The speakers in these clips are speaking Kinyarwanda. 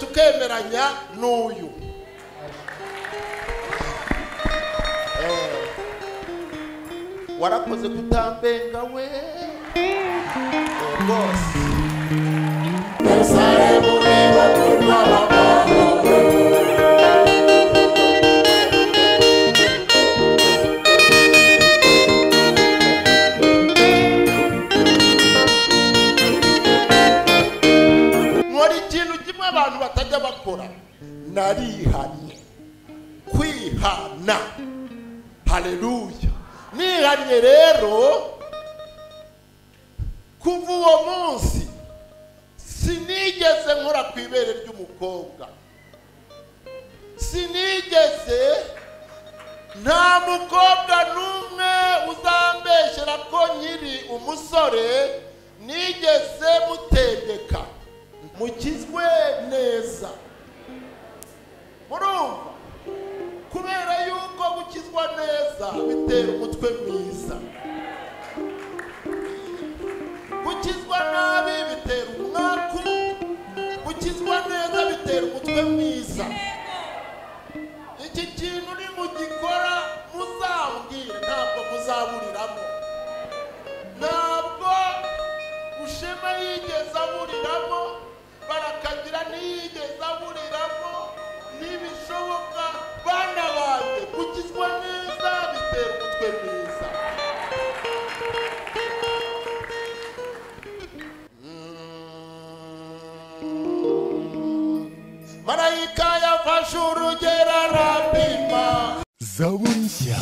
tukemeranya n'uyu. Eh, warakoze kutambenga we. Eh, Rwose musare mureba kurwababa ndakora narihanye kwihana. Hareruya nihanye rero. Kuva uwo munsi sinigeze nkora ku ibere ry'umukobwa. Sinigeze. Nta mukobwa n'umwe uzambeshera ko nyiri umusore. Nigeze mutendeka. Mukizwe neza. murumva. Kubera yuko gukizwa neza bitera umutwe mwiza. Gukizwa nabi bitera umwaku. Gukizwa neza bitera umutwe mwiza. Iki kintu nimugikora muzambwire ntabwo muzaburiramo. Ntabwo ushema yigeze aburiramo barakagira ntiyigeze aburiramo. n'ibishoboka bana banjye kugizwa neza bitera umutwe mwiza hmm. marayika yafashe urugero arapima. Zaburi nshya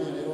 mañana.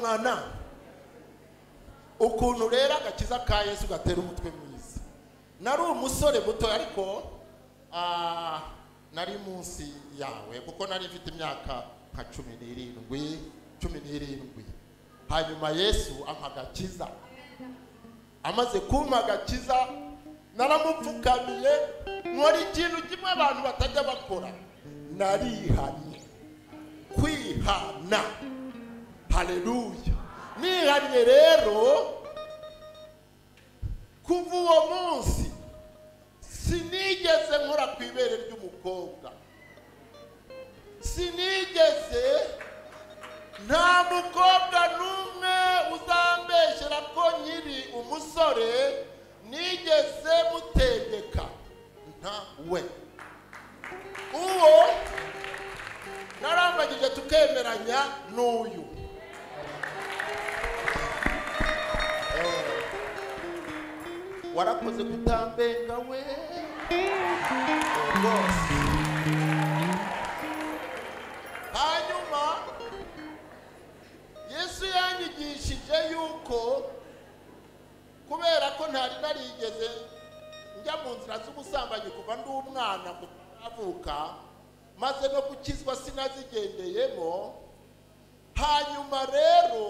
Mwana. Ukuntu rero agakiza ka yesu gatera umutwe mwiza. Nari umusore muto ariko ah, nari munsi yawe kuko nari mfite imyaka nka cumi n'irindwi cumi n'irindwi. Hanyuma yesu ampa agakiza. Amaze kumpa agakiza naramupfukamiye nkora ikintu kimwe abantu batajya bakora. Narihanye. Kwihana. Haleluya nihanye rero kuva uwo munsi sinigeze nkora ku ibere ry'umukobwa. Sinigeze. Nta mukobwa n'umwe uzambeshyera ko nkiri umusore. Nigeze mutegeka. Nta we. Uwo narambagije tukemeranya n'uyu. Warakoze kutambenga we. Hanyuma yesu yanyigishije yuko kubera ko ntari narigeze njya mu nzira z'ubusambanyi kuva ndi umwana avuka maze no gukizwa sinazigendeyemo hanyuma rero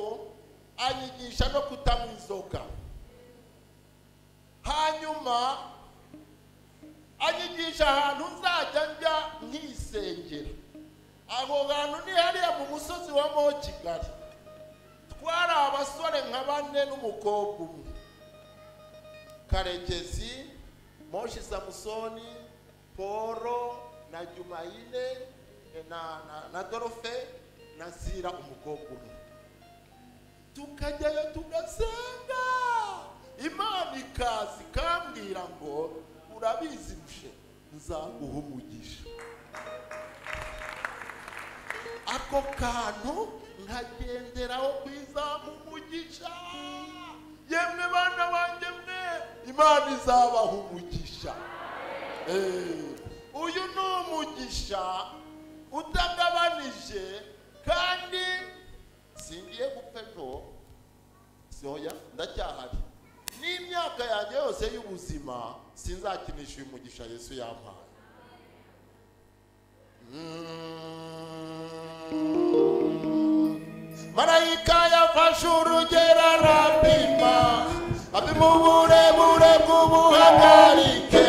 anyigisha no kutanywa inzoga. Hanyuma anyigisha ahantu nzajya njya nkisengera. Aho hantu ni hariya mu musozi wa mo kigali. Twari abasore nka bane n'umukobwa umwe. Karekezi moshi samusoni polo na jumayine na, na, na dorofe na zira umukobwa umwe. Tukajyayo tugasenga. Imana ikaza ikambwira ngo urabizi rushe nzaguha umugisha. Ako kantu nkagenderaho kwizamu umugisha. Yemwe bana banjye mwe imana izabaha umugisha. Eh, uyu ni umugisha utagabanije kandi singiye gupfa ejo. Soya ndacyahari. N'imyaka yanjye yose y'ubuzima sinzakinisha uyu mugisha yesu yampaye. Marayika yafashe urugero arapima apima uburebure bw'ubuhagarike.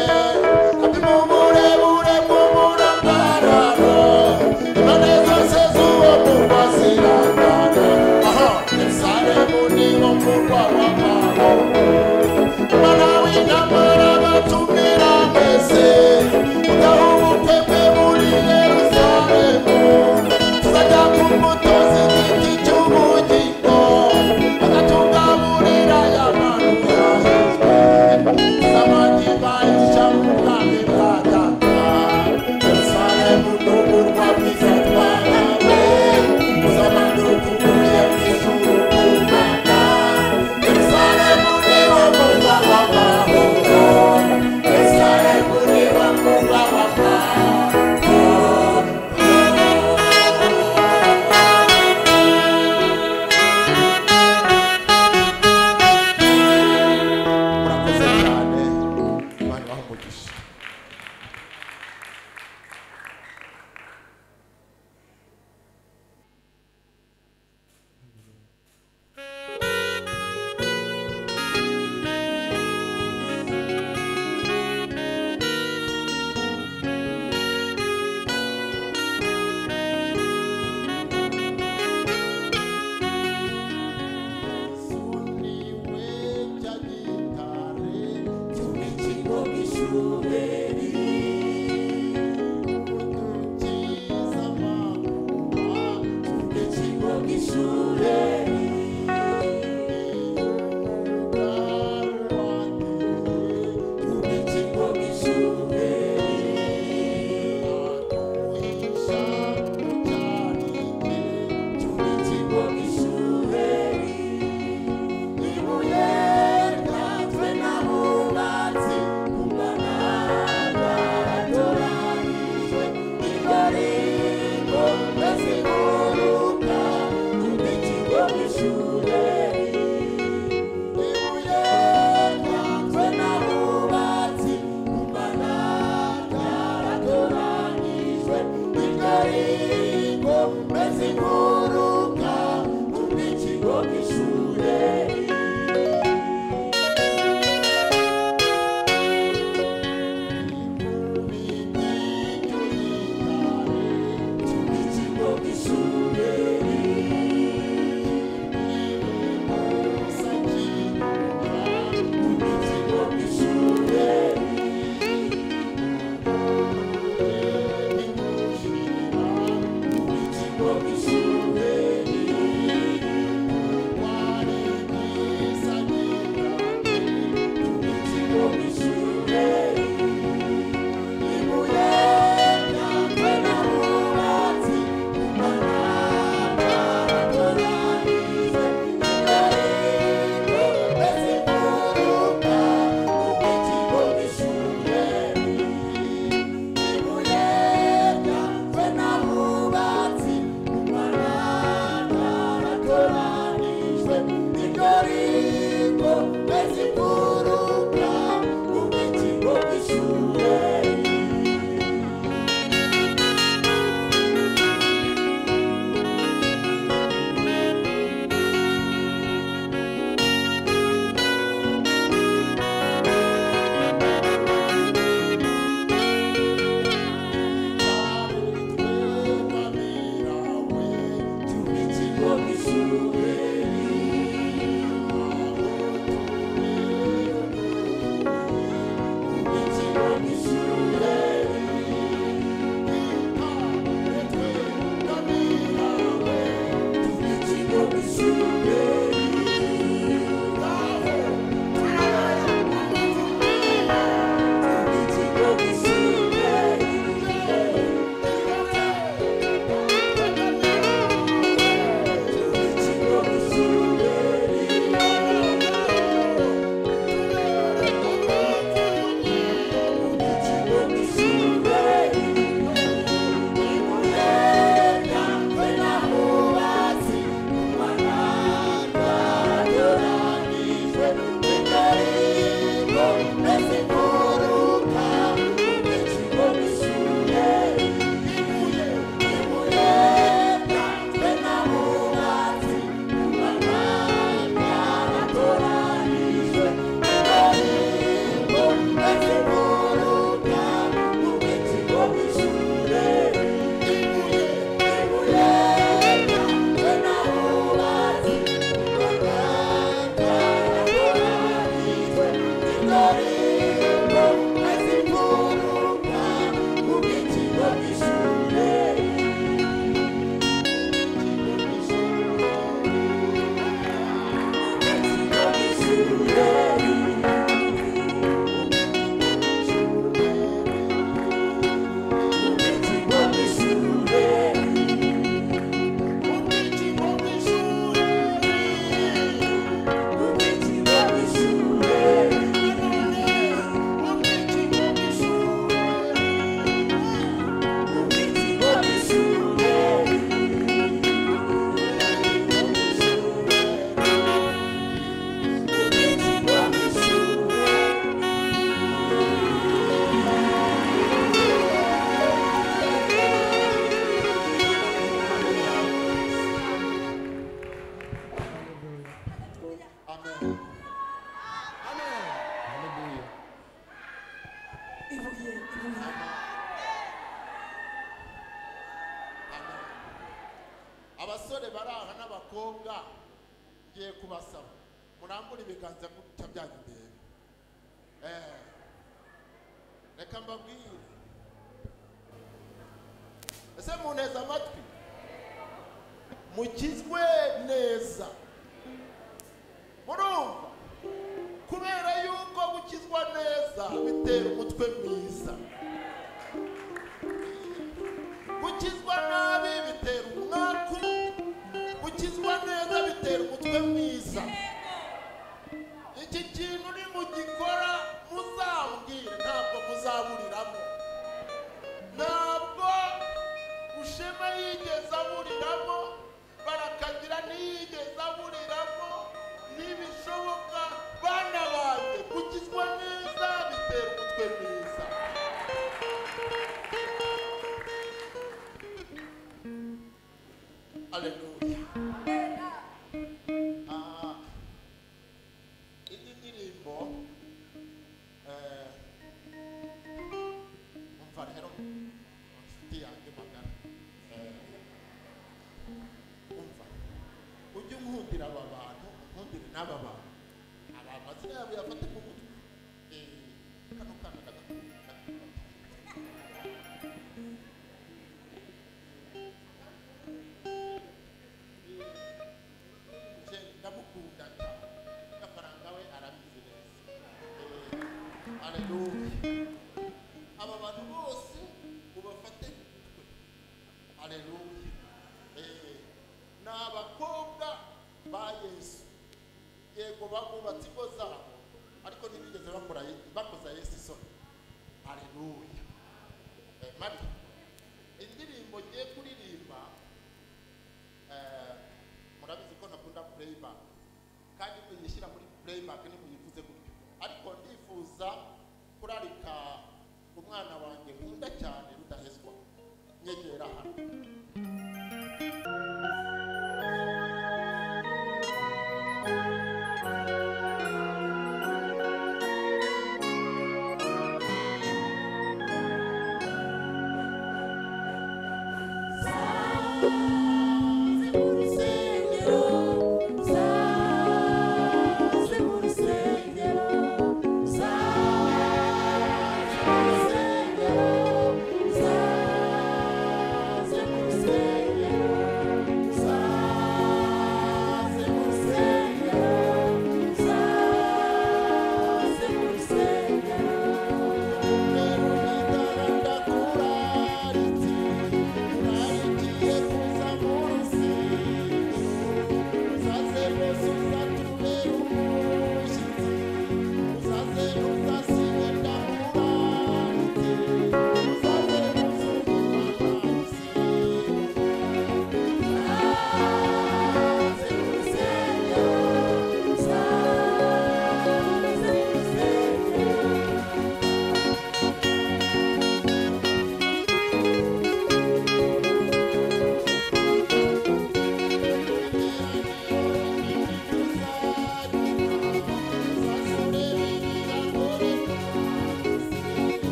bakoba ti kozala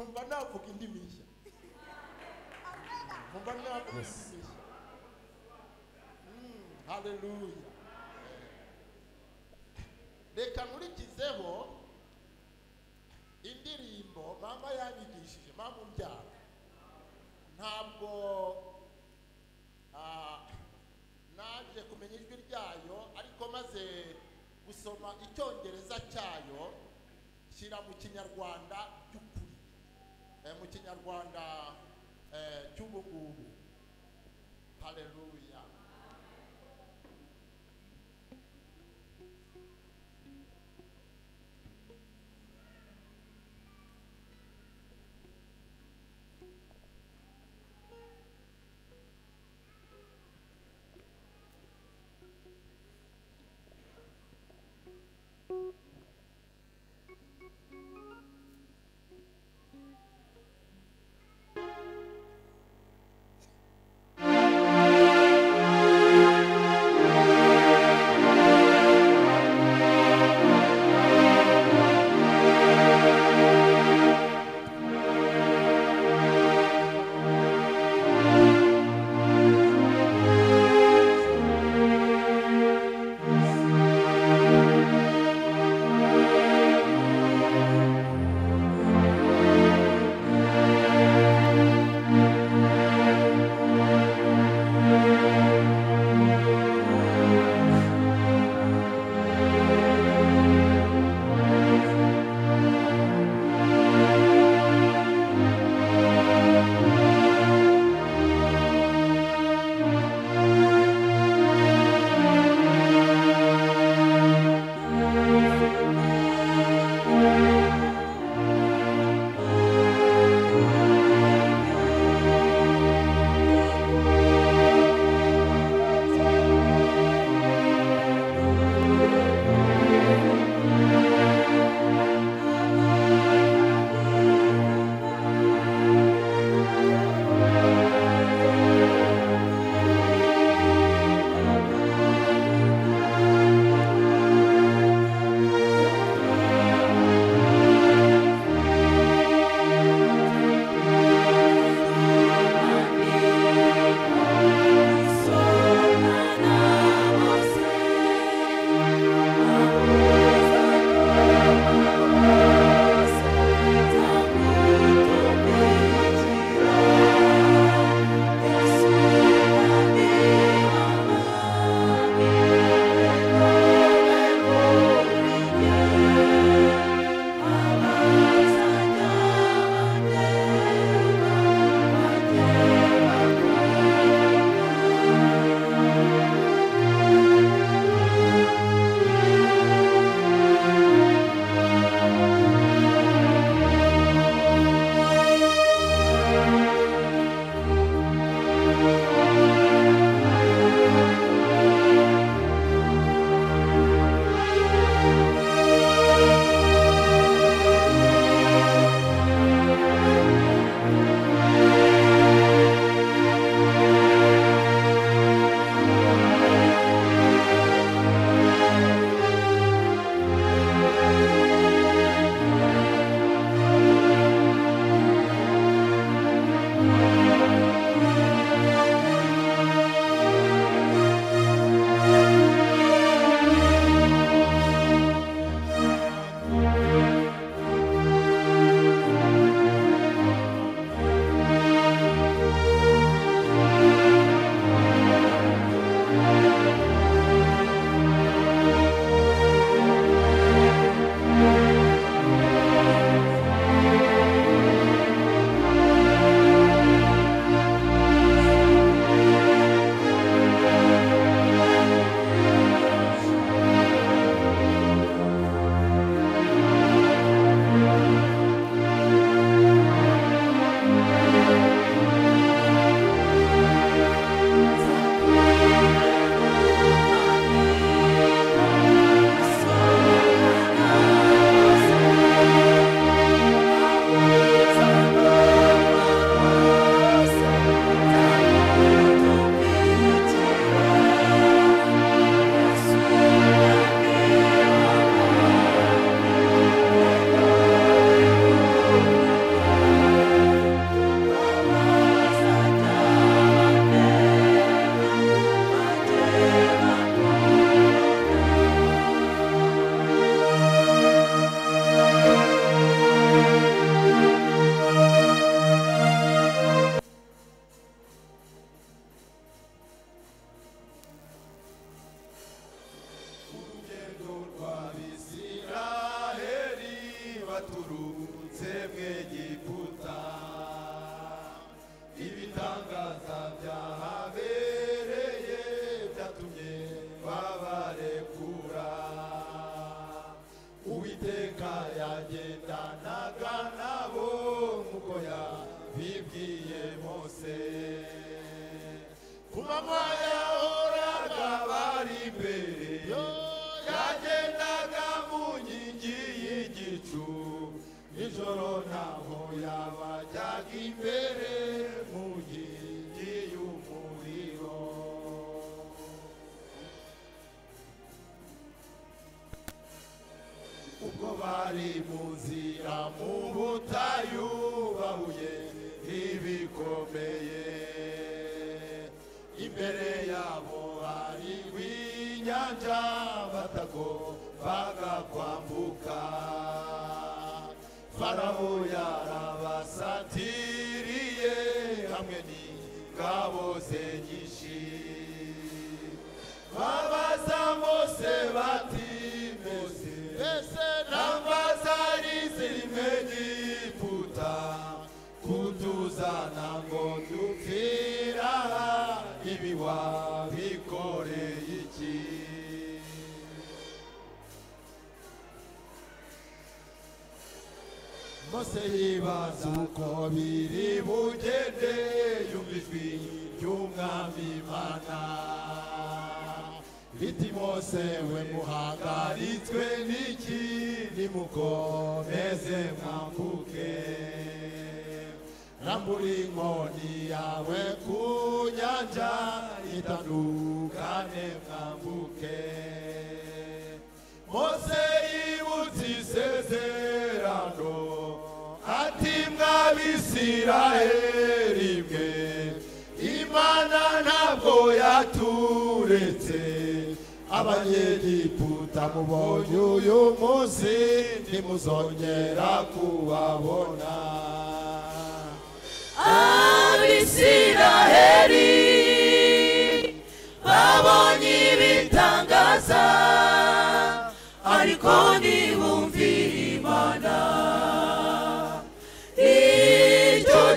nkumva navuga indimi nshya nkumva navuga indimi nshya Mm, haleluya reka nkurikizeho indirimbo mama yanyigishije mama umbyara ntabwo ah, naje kumenya ijwi ryayo ariko maze gusoma icyongereza cyayo shyira mu kinyarwanda mu kinyarwanda Níṣòro náà mo yà wá jákè fèrè mo jì tí yóò mú rí o. Ukobari muzira mu butayu bahuye ibikomeye. Imbere yabo hari rw'inyanja batako baga kwambuka farawo yarabasatiriye hamwe n'ingabo ze nyinshi. Babaza mose bati mose mbese namba zari ziri mwegiputa kutuzana ngo dupfira ibi mose yibaza uko biri bugende yumva ijwi ry'umwami imana biti mose we muhagaritswe n'iki nimukomeze mwambuke rambura inkoni yawe ku nyanja itandukane mwambuke mose mwabisiraheli mwe imana ntabwo yaturetse. Abanyegiputa mubonye uyu munsi ntimuzongera kubabona abisiraheli babonye ibitangaza ariko ntibumvira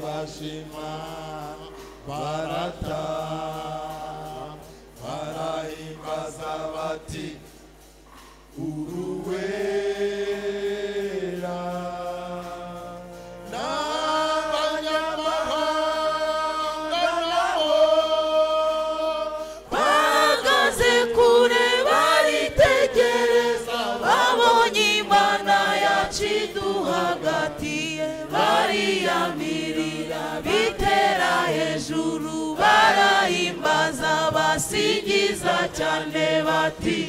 Vashima Bharata. Basingiza cyane bati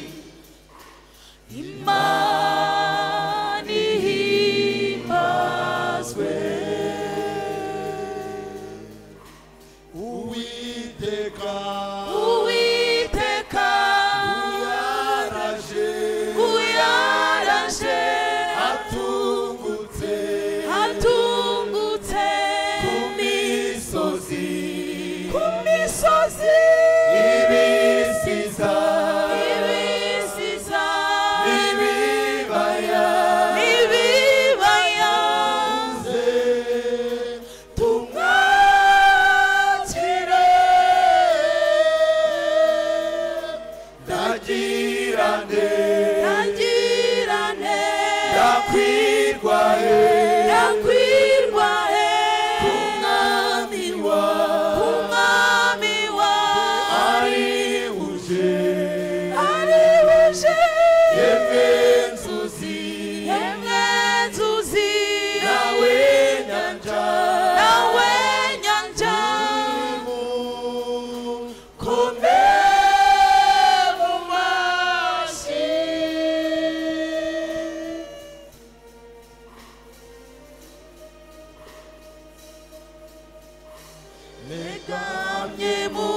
imana Les derniers mots.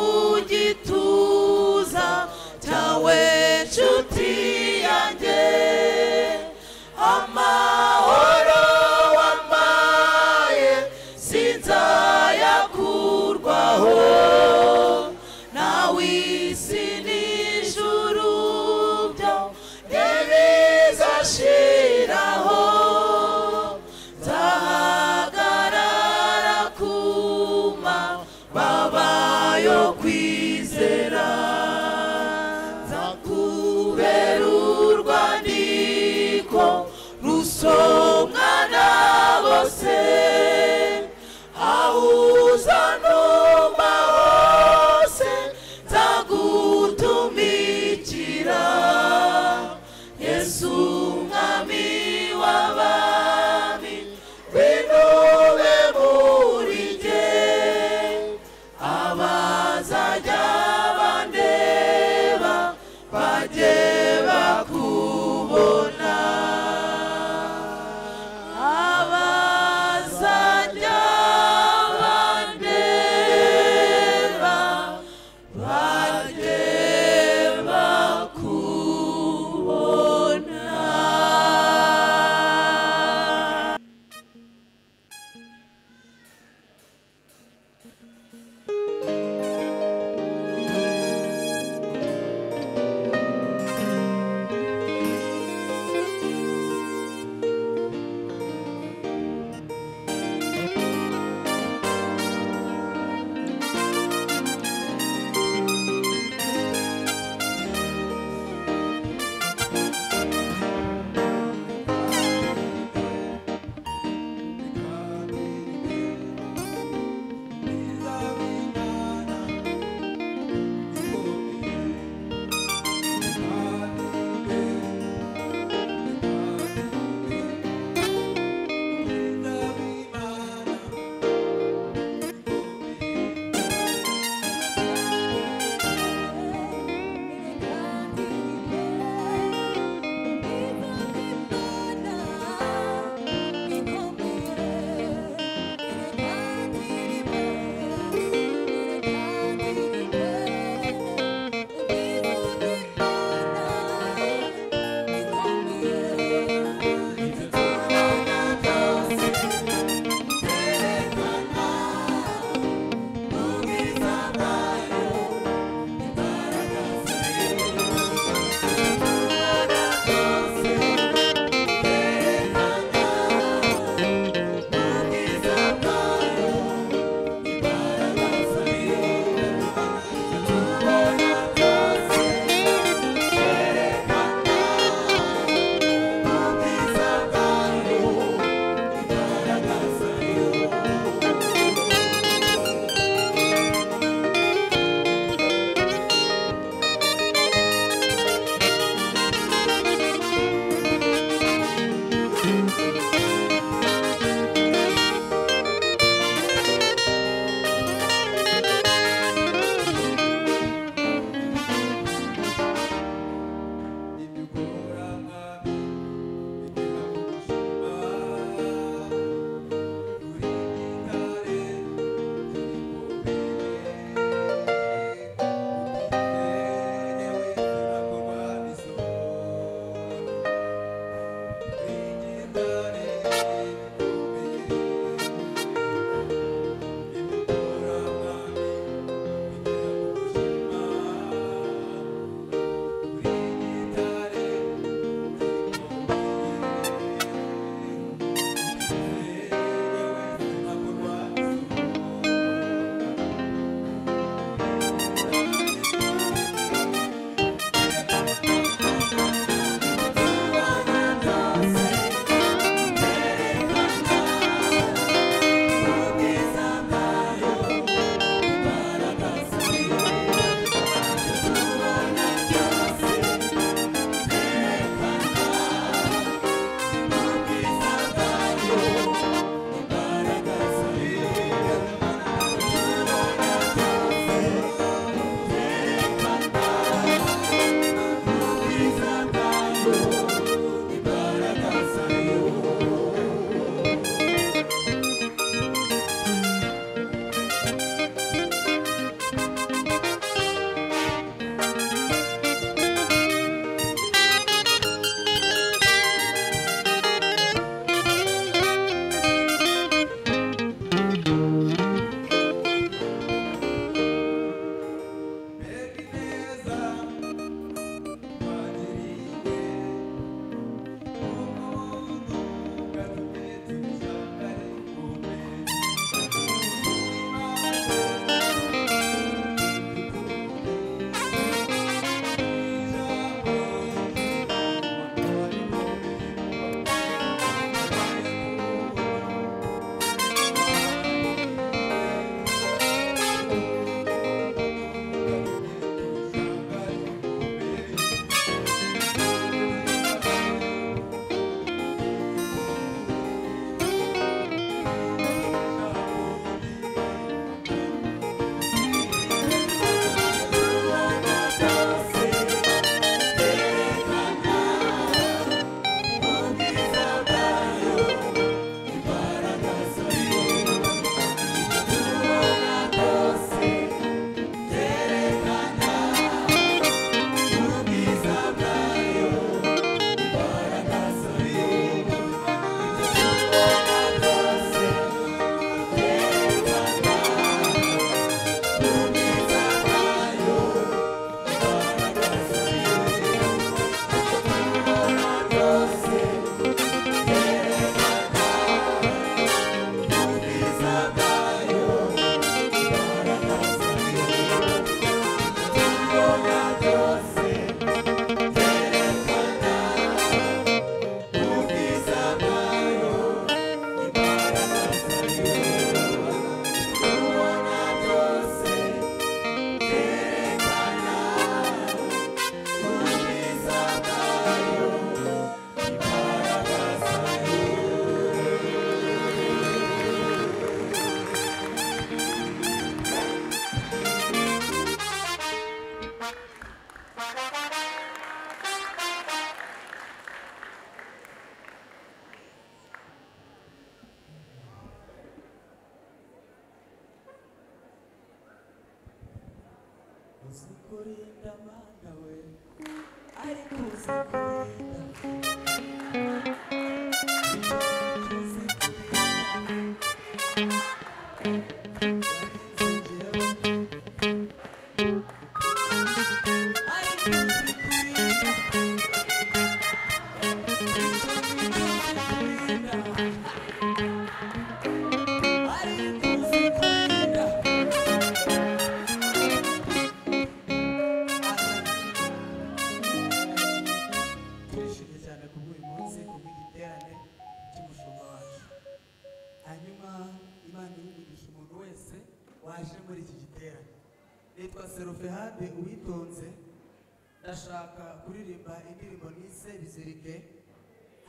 kuririmba indirimbo nise bizirike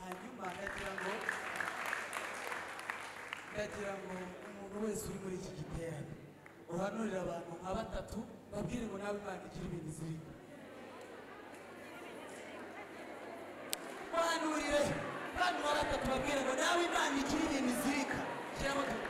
hanyuma ndagira ngo ndagira ngo umuntu wese uri muri iki giterane. Uhanurire abantu nka batatu babwire ngo nawe imana igira ibintu izirika muhanurire abantu nka batatu babwire ngo nawe imana igira ibintu izirika shyiramo tubwire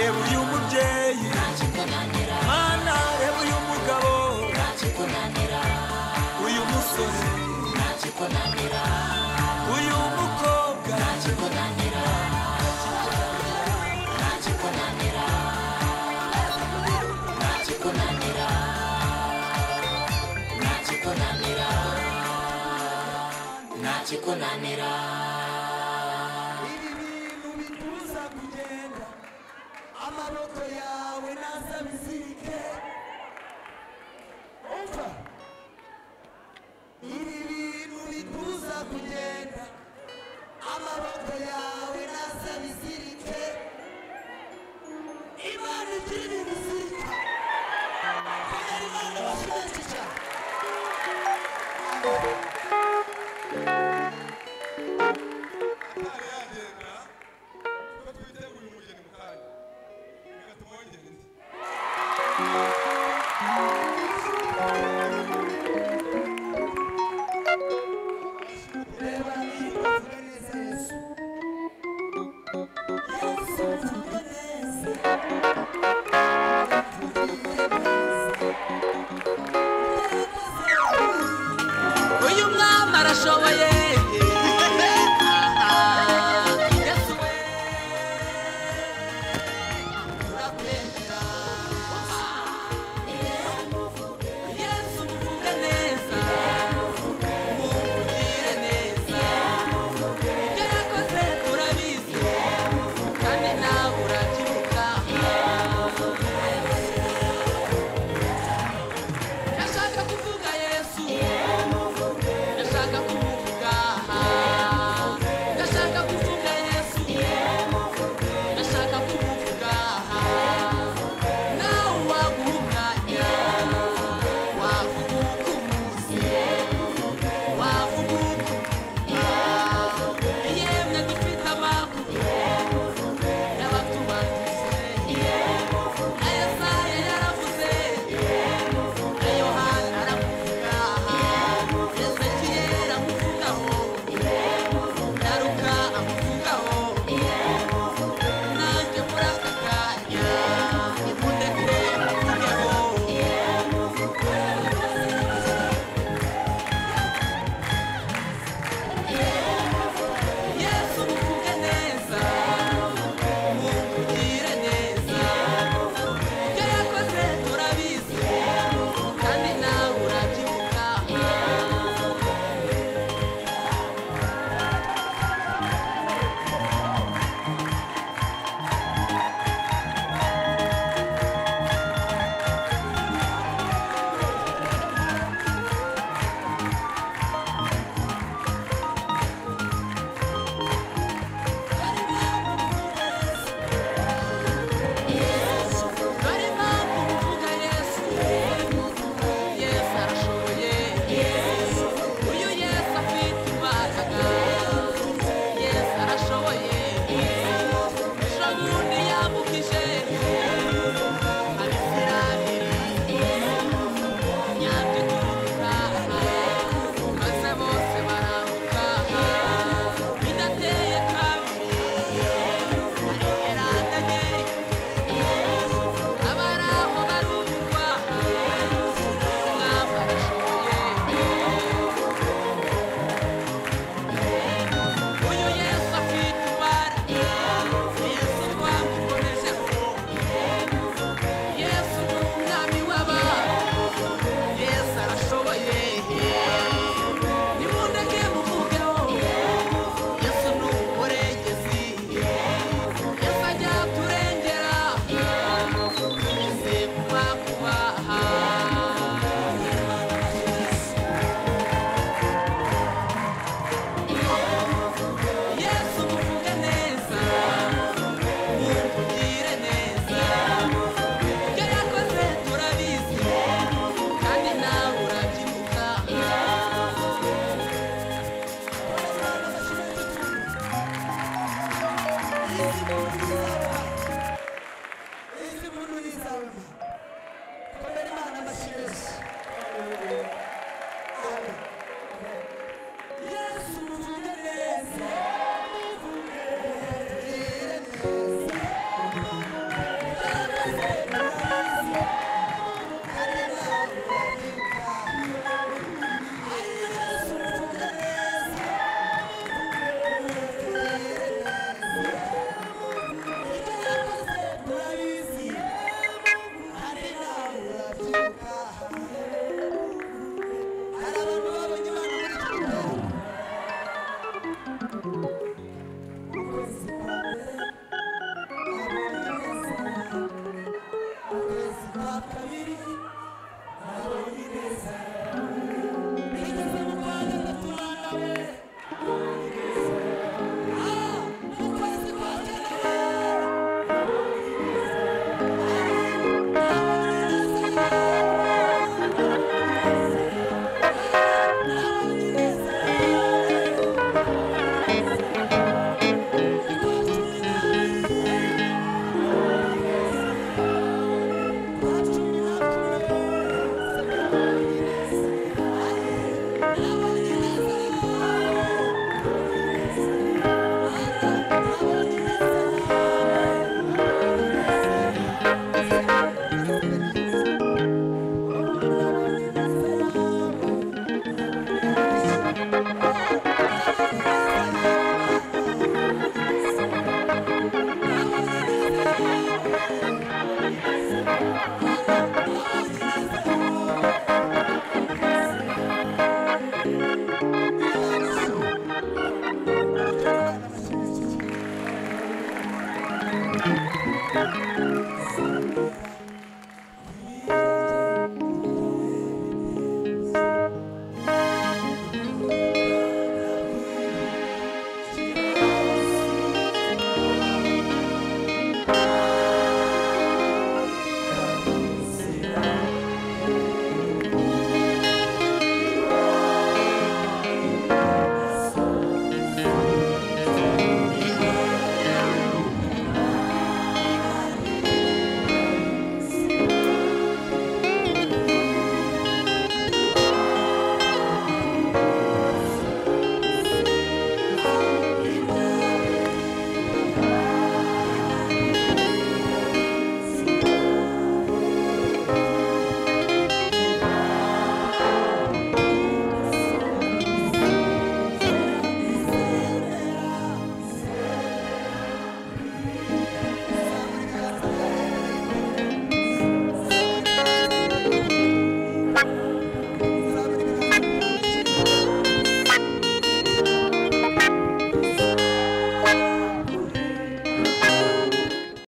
every human day.